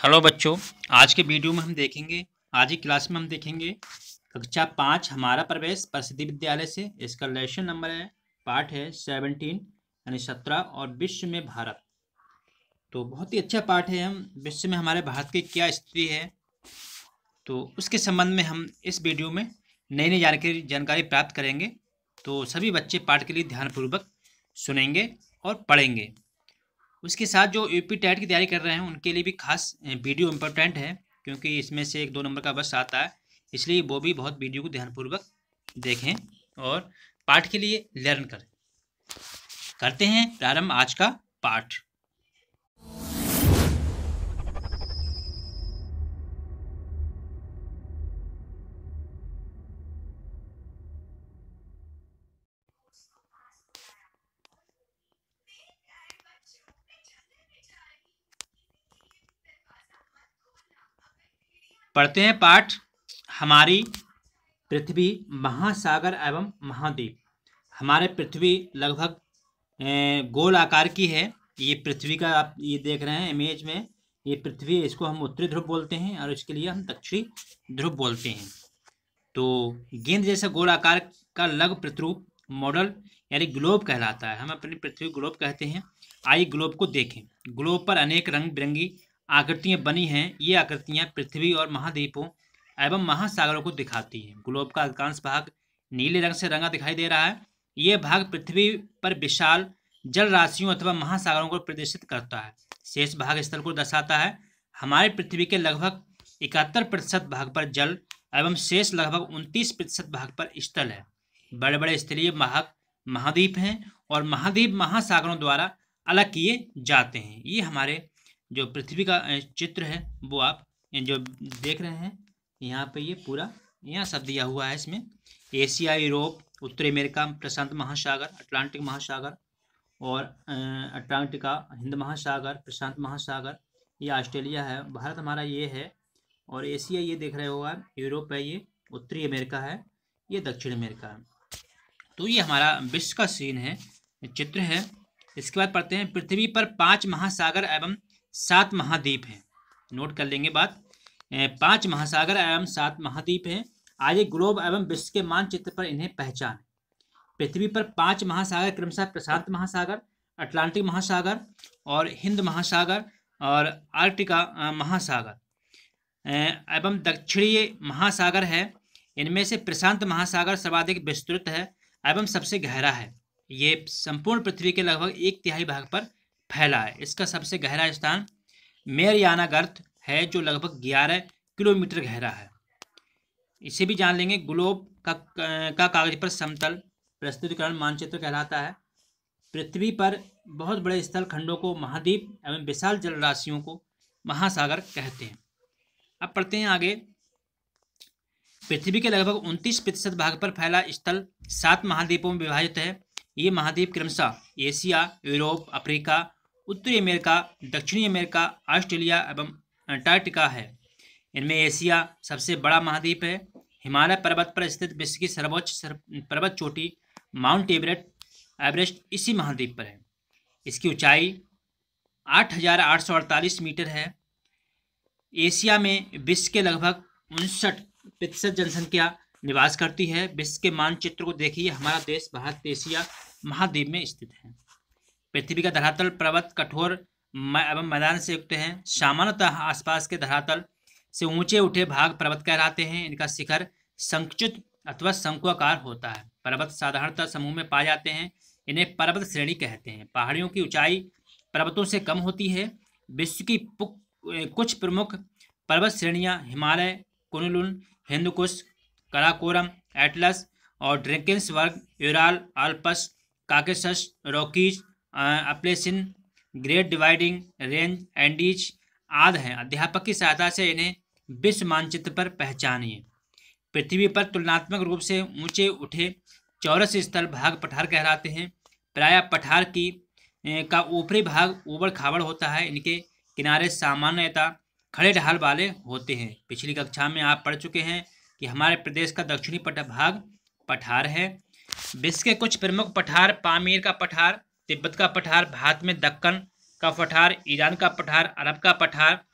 Hello बच्चों, आज के वीडियो में हम देखेंगे, आज की क्लास में हम देखेंगे, कक्षा पाँच हमारा प्रवेश प्रसिद्धि विद्यालय से, इसका लेसन नंबर है, पाठ है सेवनटीन यानी सत्रह, और विश्व में भारत। तो बहुत ही अच्छा पाठ है हम, विश्व में हमारे भारत की क्या स्थिति है तो उसके संबंध में हम इस वीडियो में नई नई जानकारी जानकारी प्राप्त करेंगे तो सभी बच्चे पाठ के लिए ध्यानपूर्वक सुनेंगे और पढ़ेंगे। उसके साथ जो यूपी टेट की तैयारी कर रहे हैं, उनके लिए भी खास वीडियो इम्पोर्टेंट है, क्योंकि इसमें से एक दो नंबर का बस आता है। इसलिए वो भी बहुत वीडियो को ध्यानपूर्वक देखें और पाठ के लिए लर्न करें। करते हैं प्रारंभ आज का पाठ। पढ़ते हैं पाठ हमारी पृथ्वी महासागर एवं महाद्वीप। हमारे पृथ्वी लगभग गोल आकार की है। ये पृथ्वी का आप ये देख रहे हैं इमेज में। ये पृथ्वी इसको हम उत्तरी ध्रुव बोलते हैं और इसके लिए हम दक्षिणी ध्रुव बोलते हैं। तो गेंद जैसा गोल आकार का लघु प्रतिरूप मॉडल यानी ग्लोब कहलाता है। हम अपनी पृथ्वी ग्लोब कहते हैं। आइए ग्लोब को देखें। ग्लोब पर अनेक रंग बिरंगी आकृतियाँ बनी हैं, ये आकृतियाँ पृथ्वी और महाद्वीपों एवं महासागरों को दिखाती हैं। ग्लोब का अधिकांश भाग नीले रंग से रंगा दिखाई दे रहा है। ये भाग पृथ्वी पर विशाल जल राशियों अथवा महासागरों को प्रदर्शित करता है। शेष भाग स्थल को दर्शाता है। हमारे पृथ्वी के लगभग इकहत्तर प्रतिशत भाग पर जल एवं शेष लगभग उनतीस प्रतिशत भाग पर स्थल है। बड़े बड़े स्थलीय भाग महाद्वीप हैं और महाद्वीप महासागरों द्वारा अलग किए जाते हैं। ये हमारे जो पृथ्वी का चित्र है, वो आप जो देख रहे हैं, यहाँ पे ये पूरा, यहाँ सब दिया हुआ है इसमें। एशिया, यूरोप, उत्तरी अमेरिका, प्रशांत महासागर, अटलांटिक महासागर और अटलांटिका, हिंद महासागर, प्रशांत महासागर, ये ऑस्ट्रेलिया है, भारत हमारा ये है और एशिया ये देख रहे होगा यूरोप है ये, उत्तरी अमेरिका है, ये दक्षिण अमेरिका है। तो ये हमारा विश्व का सीन है चित्र है। इसके बाद पढ़ते हैं, पृथ्वी पर पाँच महासागर एवं सात महाद्वीप हैं। नोट कर लेंगे बात। पाँच महासागर एवं सात महाद्वीप हैं। आज ग्लोब एवं विश्व के मानचित्र पर इन्हें पहचान। पृथ्वी पर पाँच महासागर, क्रमशः प्रशांत महासागर, अटलांटिक महासागर और हिंद महासागर और आर्टिका महासागर। एवं दक्षिणीय महासागर है। इनमें से प्रशांत महासागर सर्वाधिक विस्तृत है एवं सबसे गहरा है। ये संपूर्ण पृथ्वी के लगभग एक तिहाई भाग पर फैला है इसका सबसे गहरा स्थान मेरयाना गर्त है, जो लगभग ग्यारह किलोमीटर गहरा है। इसे भी जान लेंगे, ग्लोब का का कागज़ पर समतल प्रस्तुतिकरण मानचित्र कहलाता है। पृथ्वी पर बहुत बड़े स्थल खंडों को महाद्वीप एवं विशाल जल राशियों को महासागर कहते हैं। अब पढ़ते हैं आगे। पृथ्वी के लगभग उनतीस प्रतिशत भाग पर फैला स्थल सात महाद्वीपों में विभाजित है। ये महाद्वीप क्रमशः एशिया, यूरोप, अफ्रीका उत्तरी अमेरिका, दक्षिणी अमेरिका, ऑस्ट्रेलिया एवं अंटार्कटिका है। इनमें एशिया सबसे बड़ा महाद्वीप है। हिमालय पर्वत पर स्थित विश्व की सर्वोच्च पर्वत चोटी, माउंट एवरेस्ट एवरेस्ट इसी महाद्वीप पर है। इसकी ऊंचाई आठ हज़ार आठ सौ अड़तालीस मीटर है। एशिया में विश्व के लगभग उनसठ प्रतिशत जनसंख्या निवास करती है। विश्व के मानचित्र को देखिए। हमारा देश भारत एशिया महाद्वीप में स्थित है। पृथ्वी का धरातल पर्वत कठोर एवं मैदान से युक्त है। सामान्यतः आसपास के धरातल से ऊँचे उठे भाग पर्वत कहलाते हैं। इनका शिखर संकुचित अथवा शंकुआकार होता है। पर्वत साधारणतः समूह में पाए जाते हैं। इन्हें पर्वत श्रेणी कहते हैं। पहाड़ियों की ऊंचाई पर्वतों से कम होती है। विश्व की कुछ प्रमुख पर्वत श्रेणियाँ हिमालय, कुनलुन, हिंदुकुश, कराकोरम, एटलस और Drakensberg, Ural, Alps, Caucasus, Rockies Appalachian Great Dividing, range Andes आदि हैं। अध्यापक की सहायता से इन्हें विश्व मानचित्र पर पहचानिए। पृथ्वी पर तुलनात्मक रूप से ऊँचे उठे चौरस स्थल भाग पठार कहलाते हैं। प्राय पठार की का ऊपरी भाग ऊबड़ खाबड़ होता है। इनके किनारे सामान्यतः खड़े ढाल वाले होते हैं। पिछली कक्षा में आप पढ़ चुके हैं कि हमारे प्रदेश का दक्षिणी पट भाग पठार है। विश्व के कुछ प्रमुख पठार, पामीर का पठार तिब्बत का पठार, भारत में दक्कन का पठार, ईरान का पठार, अरब का पठार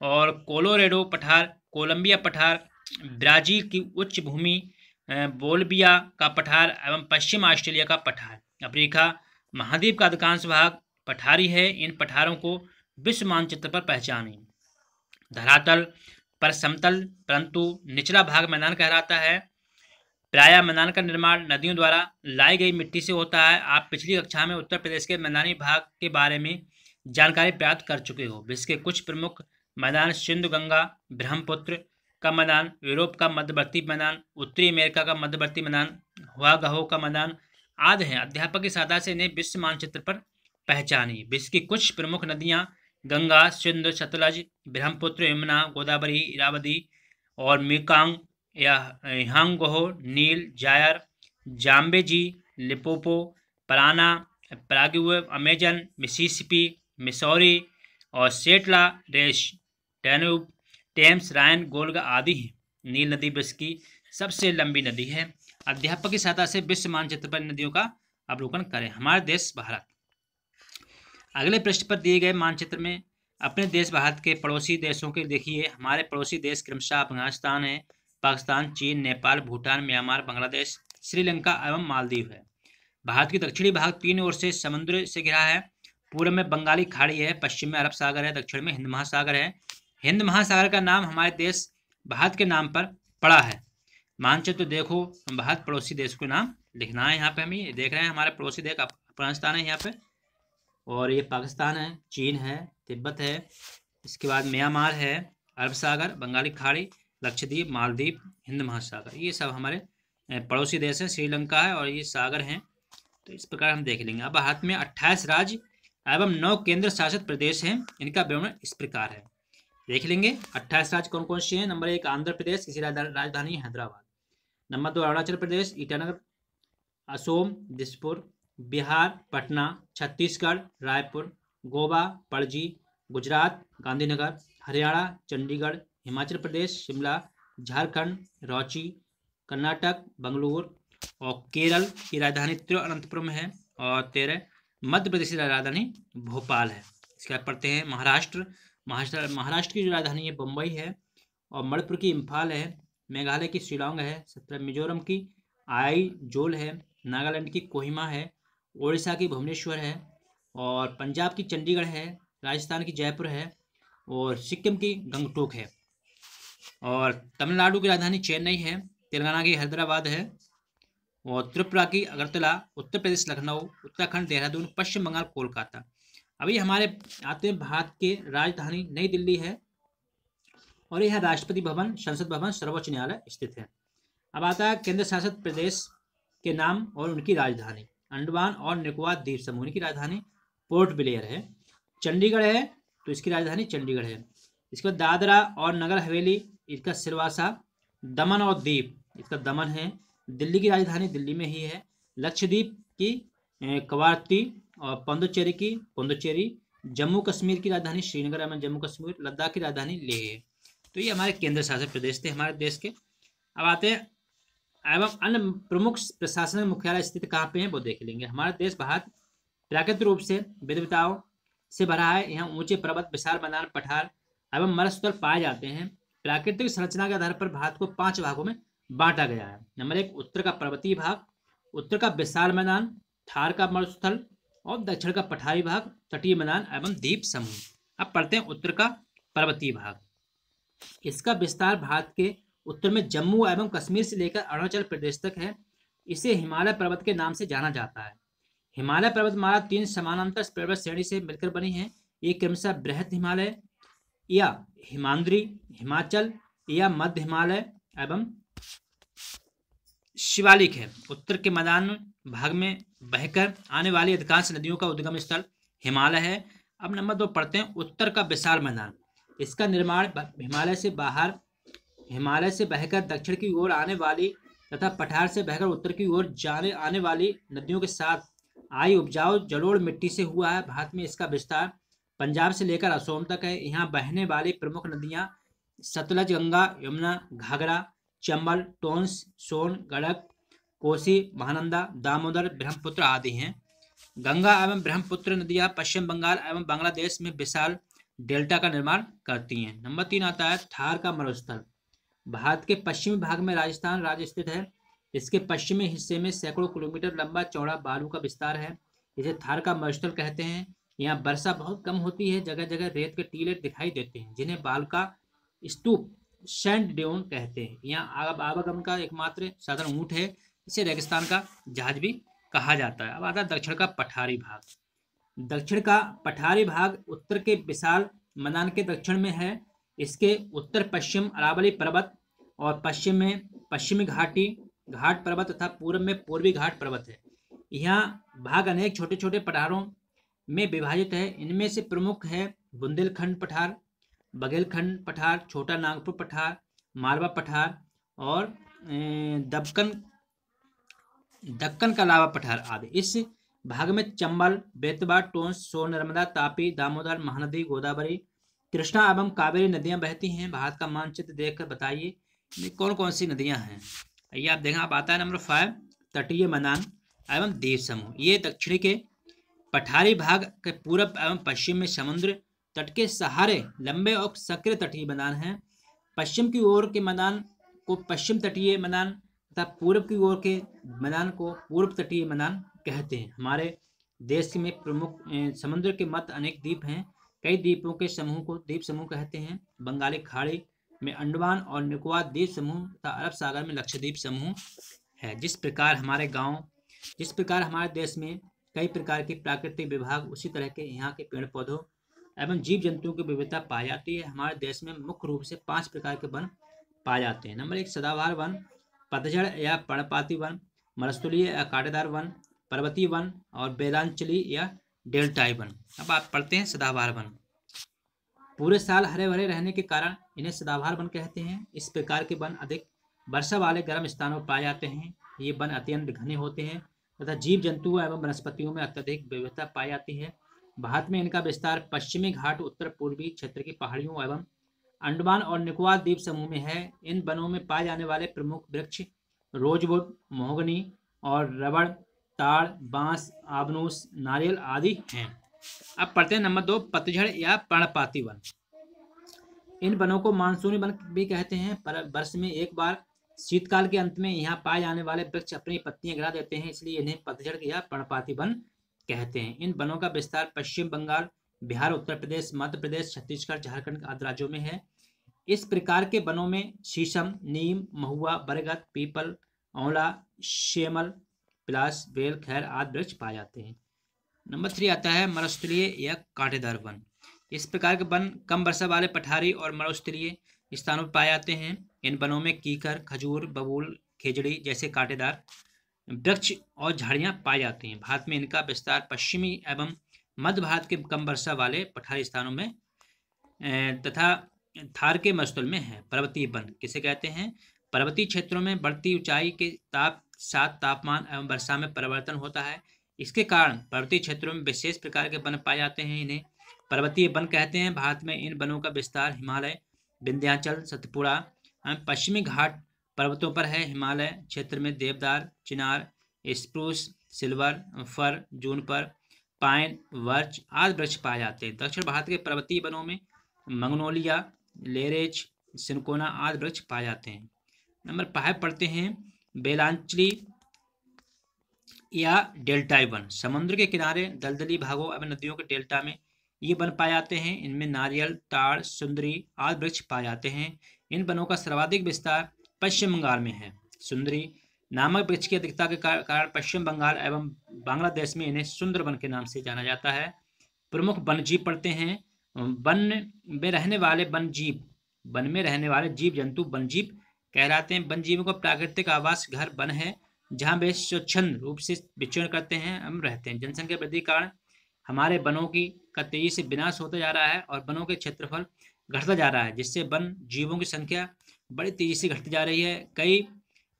और कोलोरेडो पठार, कोलंबिया पठार, ब्राज़ील की उच्च भूमि बोलबिया का पठार एवं पश्चिम ऑस्ट्रेलिया का पठार। अफ्रीका, महाद्वीप का अधिकांश भाग पठारी है। इन पठारों को विश्व मानचित्र पर पहचाने। धरातल पर समतल परंतु निचला भाग मैदान कहलाता है। प्राय मैदान का निर्माण नदियों द्वारा लाई गई मिट्टी से होता है। आप पिछली कक्षा में उत्तर प्रदेश के मैदानी भाग के बारे में जानकारी प्राप्त कर चुके हो। विश्व के कुछ प्रमुख मैदान सिंधु गंगा, ब्रह्मपुत्र का मैदान, यूरोप का मध्यवर्ती मैदान, उत्तरी अमेरिका का मध्यवर्ती मैदान हुआ गहो का मैदान आदि हैं। अध्यापक की सहायता से इन्हें विश्व मानचित्र पर पहचानी। विश्व की कुछ प्रमुख नदियाँ गंगा, सिंधु, सतलज, ब्रह्मपुत्र, यमुना, गोदावरी, इरावदी और मिकांग या हांगोहो नील, Zaire, Zambezi, Limpopo Parana Paraguay, Amazon, Mississippi, Missouri और सेटला डेश टेन्यूब टेम्स, रायन, गोलगा आदि हैं। नील नदी विश्व की सबसे लंबी नदी है। अध्यापक की सहायता से विश्व मानचित्र पर नदियों का अवलोकन करें। हमारे देश, भारत। अगले पृष्ठ पर दिए गए मानचित्र में अपने देश, भारत के पड़ोसी देशों के देखिए। हमारे पड़ोसी देश क्रमशः अफ़गानिस्तान है। पाकिस्तान, चीन, नेपाल, भूटान, म्यांमार, बांग्लादेश, श्रीलंका एवं मालदीव है। भारत की दक्षिणी भाग तीन ओर से समुद्र से घिरा है। पूर्व में बंगाली खाड़ी है, पश्चिम में अरब सागर है, दक्षिण में हिंद महासागर है। हिंद महासागर का नाम हमारे देश भारत के नाम पर पड़ा है। मानचित्र देखो हम भारत पड़ोसी देश के नाम लिखना है यहाँ पे हम। ये देख रहे हैं हमारे पड़ोसी देश अफ़गानिस्तान है यहाँ पे। और ये पाकिस्तान है, चीन है, तिब्बत है। इसके बाद म्यांमार है, अरब सागर, बंगाली खाड़ी। लक्षद्वीप, मालदीप, हिंद महासागर। ये सब हमारे पड़ोसी देश हैं, श्रीलंका है और ये सागर हैं। तो इस प्रकार हम देख लेंगे। अब भारत में अट्ठाईस राज्य एवं नौ केंद्र शासित प्रदेश हैं। इनका विवरण इस प्रकार है। देख लेंगे, अट्ठाईस राज्य कौन कौन से हैं? नंबर एक, आंध्र प्रदेश इसी राजधानी हैदराबाद। नंबर दो, अरुणाचल प्रदेश, ईटानगर, असोम, दिसपुर, बिहार, पटना, छत्तीसगढ़, रायपुर, गोवा, पणजी, गुजरात, गांधीनगर, हरियाणा, चंडीगढ़ हिमाचल प्रदेश, शिमला, झारखंड, रांची, कर्नाटक, बंगलुरु और केरल की राजधानी तिरुवनंतपुरम है और तेरह मध्य प्रदेश की राजधानी भोपाल है। इसके बाद पढ़ते हैं महाराष्ट्र। महाराष्ट्र महाराष्ट्र की जो राजधानी है बम्बई है और मणिपुर की इम्फाल है, मेघालय की शिलोंग है, सत्रह मिजोरम की आई जोल है, नागालैंड की कोहिमा है उड़ीसा की भुवनेश्वर है और पंजाब की चंडीगढ़ है, राजस्थान की जयपुर है और सिक्किम की गंगटोक है। और तमिलनाडु की राजधानी चेन्नई है, तेलंगाना की हैदराबाद है और त्रिपुरा की अगरतला, उत्तर प्रदेश, लखनऊ, उत्तराखंड, देहरादून, पश्चिम बंगाल, कोलकाता। अभी हमारे आते हैं भारत के राजधानी नई दिल्ली है और यह राष्ट्रपति भवन, संसद भवन, सर्वोच्च न्यायालय स्थित है। अब आता है केंद्र शासित प्रदेश के नाम और उनकी राजधानी। अंडमान और निकोबार द्वीप समूह की राजधानी पोर्ट ब्लेयर है। चंडीगढ़ है तो इसकी राजधानी चंडीगढ़ है। इसके बाद दादरा और नगर हवेली इसका सिरवासा दमन और द्वीप इसका दमन है। दिल्ली की राजधानी दिल्ली में ही है। लक्षद्वीप की कवारती और पौंदुचेरी की, पौंदुचेरी, जम्मू कश्मीर की राजधानी, श्रीनगर एवं जम्मू कश्मीर, लद्दाख की राजधानी लेह तो ये हमारे केंद्र शासित प्रदेश थे, हमारे देश के। अब आते हैं। एवं अन्य प्रमुख प्रशासनिक मुख्यालय स्थित कहाँ पे हैं, वो देख लेंगे। हमारा देश भारत प्राकृतिक रूप से विविधताओं से भरा है। यहाँ ऊँचे पर्वत, विशाल मैदान, पठार, एवं मरुस्थल पाए जाते हैं। प्राकृतिक संरचना के आधार पर भारत को पाँच भागों में बांटा गया है। नंबर एक, उत्तर का पर्वतीय भाग, उत्तर का विशाल मैदान थार का मरुस्थल और दक्षिण का पठारी भाग, तटीय मैदान एवं द्वीप समूह। अब पढ़ते हैं उत्तर का पर्वतीय भाग। इसका विस्तार भारत के उत्तर में जम्मू एवं कश्मीर से लेकर अरुणाचल प्रदेश तक है। इसे हिमालय पर्वत के नाम से जाना जाता है। हिमालय पर्वतमाला तीन समानांतर पर्वत श्रेणी से मिलकर बनी है। ये क्रमशः बृहद हिमालय या हिमांद्री, हिमाचल या मध्य हिमालय एवं शिवालिक है। उत्तर के मैदान भाग में बहकर आने वाली अधिकांश नदियों का उद्गम स्थल हिमालय है। अब नंबर दो पढ़ते हैं। उत्तर का विशाल मैदान। इसका निर्माण हिमालय से बाहर, हिमालय से बहकर दक्षिण की ओर आने वाली तथा पठार से बहकर उत्तर की ओर जाने, आने वाली नदियों के साथ आई उपजाऊ जलोड़ मिट्टी से हुआ है। भारत में इसका विस्तार पंजाब से लेकर असोम तक है। यहाँ बहने वाली प्रमुख नदियाँ सतलज गंगा, यमुना, घाघरा, चंबल, टोंस, सोन, गड़क, कोसी, महानंदा, दामोदर, ब्रह्मपुत्र आदि हैं। गंगा एवं ब्रह्मपुत्र नदियाँ पश्चिम बंगाल एवं बांग्लादेश में विशाल डेल्टा का निर्माण करती हैं। नंबर तीन आता है थार का मरुस्थल। भारत के पश्चिमी भाग में राजस्थान राज्य स्थित है। इसके पश्चिमी हिस्से में सैकड़ों किलोमीटर लंबा चौड़ा बालू का विस्तार है। इसे थार का मरुस्थल कहते हैं। यहाँ वर्षा बहुत कम होती है जगह जगह रेत के टीले दिखाई देते हैं, जिन्हें बाल का स्तूप सेंट ड्योन कहते हैं। यहाँ आवागमन का एकमात्र साधन ऊँट है, इसे रेगिस्तान का जहाज़ भी कहा जाता है। अब आता है दक्षिण का पठारी भाग। दक्षिण का पठारी भाग उत्तर के विशाल मैदान के दक्षिण में है। इसके उत्तर, पश्चिम अरावली पर्वत और पश्चिम में पश्चिमी घाटी, घाट पर्वत तथा पूर्व में पूर्वी घाट पर्वत है। यहाँ भाग अनेक छोटे छोटे पठारों में विभाजित है। इनमें से प्रमुख है बुंदेलखंड पठार, बघेलखंड पठार, छोटा नागपुर पठार, मालवा पठार और दबकन, दक्कन का लावा पठार आदि। इस भाग में चंबल, बेतवा, टोंस, सोन, नर्मदा, तापी, दामोदर, महानदी, गोदावरी, कृष्णा एवं कावेरी नदियाँ बहती हैं। भारत का मानचित्र देखकर बताइए कौन कौन सी नदियाँ हैं। ये आप देखें, आप आता है नंबर फाइव तटीय मैदान एवं द्वीप समूह। ये दक्षिणी के पठारी भाग के पूर्व एवं पश्चिम में समुद्र तट के सहारे लंबे और सक्रिय तटीय मैदान हैं। पश्चिम की ओर के मैदान को पश्चिम तटीय मैदान तथा पूर्व की ओर के मैदान को पूर्व तटीय मैदान कहते हैं। हमारे देश में प्रमुख समुद्र के मत अनेक द्वीप हैं। कई द्वीपों के समूह को, द्वीप समूह कहते हैं। बंगाली खाड़ी में अंडमान और निकोबार द्वीप समूह तथा अरब सागर में लक्षद्वीप समूह है। जिस प्रकार हमारे गाँव, जिस प्रकार हमारे देश में कई प्रकार के प्राकृतिक विभाग उसी तरह के यहाँ के पेड़ पौधों एवं जीव जंतुओं की विविधता पाई जाती है। हमारे देश में मुख्य रूप से पाँच प्रकार के वन पाए जाते हैं। नंबर एक सदाबहार वन, पतझड़ या पर्णपाती वन मरस्तुलीय या काटेदार वन, पर्वतीय वन और बेलांचली या डेल्टाई वन। अब आप पढ़ते हैं सदाबहार वन। पूरे साल हरे भरे रहने के कारण इन्हें सदाबहार वन कहते हैं। इस प्रकार के वन अधिक वर्षा वाले गर्म स्थानों पर पाए जाते हैं। ये वन अत्यंत घने होते हैं तथा जीव जंतुओं एवं वनस्पतियों में अत्यधिक विविधता पाई जाती है। भारत में इनका विस्तार पश्चिमी घाट, उत्तर पूर्वी क्षेत्र की पहाड़ियों एवं अंडमान और निकोबार द्वीप समूह में है। इन वनों में पाए जाने वाले प्रमुख वृक्ष रोजवुड, मोहगनी और रबड़, ताड़, बाँस, आबनूस, नारियल आदि हैं। अब पढ़ते हैं नंबर दो, पतझड़ या पर्णपाती वन। इन वनों को मानसूनी वन भी कहते हैं, पर वर्ष में एक बार शीतकाल के अंत में यहाँ पाए जाने वाले वृक्ष अपनी पत्तियाँ गिरा देते हैं, इसलिए इन्हें पतझड़ या पर्णपाती वन कहते हैं। इन वनों का विस्तार पश्चिम बंगाल, बिहार, उत्तर प्रदेश, मध्य प्रदेश, छत्तीसगढ़, झारखंड आदि राज्यों में है। इस प्रकार के वनों में शीशम, नीम, महुआ, बरगद, पीपल, औला, शेमल, प्लास, बेल, खैर आदि वृक्ष पाए जाते हैं। नंबर थ्री आता है मरुस्थलीय या कांटेदार वन। इस प्रकार के वन कम वर्षा वाले पठारी और मरुस्थलीय स्थानों पर पाए जाते हैं। इन वनों में कीकर, खजूर, बबूल खेजड़ी जैसे कांटेदार वृक्ष और झाड़ियाँ पाई जाती हैं। भारत में इनका विस्तार पश्चिमी एवं मध्य भारत के कम वर्षा वाले पठारी स्थानों में तथा थार के मस्तुल में है। पर्वतीय वन किसे कहते हैं? पर्वतीय क्षेत्रों में बढ़ती ऊंचाई के ताप, साथ तापमान एवं वर्षा में परिवर्तन होता है। इसके कारण पर्वतीय क्षेत्रों में विशेष प्रकार के वन पाए जाते हैं। इन्हें पर्वतीय वन कहते हैं। भारत में इन वनों का विस्तार हिमालय, विंध्याचल, सतपुड़ा पश्चिमी घाट पर्वतों पर है। हिमालय क्षेत्र में देवदार, चिनार, spruce, silver, fir juniper pine, birch आदि वृक्ष पाए जाते हैं। दक्षिण भारत के पर्वतीय वनों में मंगनोलिया लेरेज सिनकोना आदि वृक्ष पाए जाते हैं। नंबर फाइव पढ़ते हैं। बेलांचली या डेल्टाई वन। समुद्र के किनारे दलदली भागों एवं नदियों के डेल्टा में ये वन पाए जाते हैं। इनमें नारियल, ताड़, सुंदरी आदि वृक्ष पाए जाते हैं। इन वनों का सर्वाधिक विस्तार पश्चिम बंगाल में है। सुंदरी नामक वृक्ष की अधिकता के कारण पश्चिम बंगाल एवं बांग्लादेश में इन्हें सुंदर वन के नाम से जाना जाता है। प्रमुख वन जीव पढ़ते हैं। वन में रहने वाले वन जीव वन में रहने वाले जीव जंतु वन जीव कहलाते हैं। वन जीवों का प्राकृतिक आवास घर वन है, जहाँ वे स्वच्छंद रूप से विचरण करते हैं हम रहते हैं। जनसंख्या वृद्धि कारण हमारे वनों की का तेज़ी से विनाश होता जा रहा है और वनों के क्षेत्रफल घटता जा रहा है, जिससे वन जीवों की संख्या बड़ी तेज़ी से घटती जा रही है। कई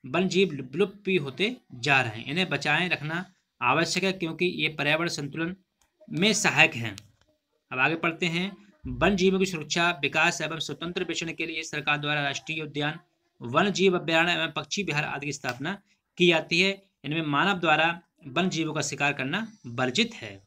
वन जीव विलुप्त भी होते जा रहे हैं। इन्हें बचाए रखना आवश्यक है, क्योंकि ये पर्यावरण संतुलन में सहायक हैं। अब आगे पढ़ते हैं। वन जीवों की सुरक्षा, विकास एवं स्वतंत्र विचरण के लिए सरकार द्वारा राष्ट्रीय उद्यान, वन जीव अभ्यारण्य एवं पक्षी विहार आदि की स्थापना की जाती है। इनमें मानव द्वारा वन जीवों का शिकार करना वर्जित है।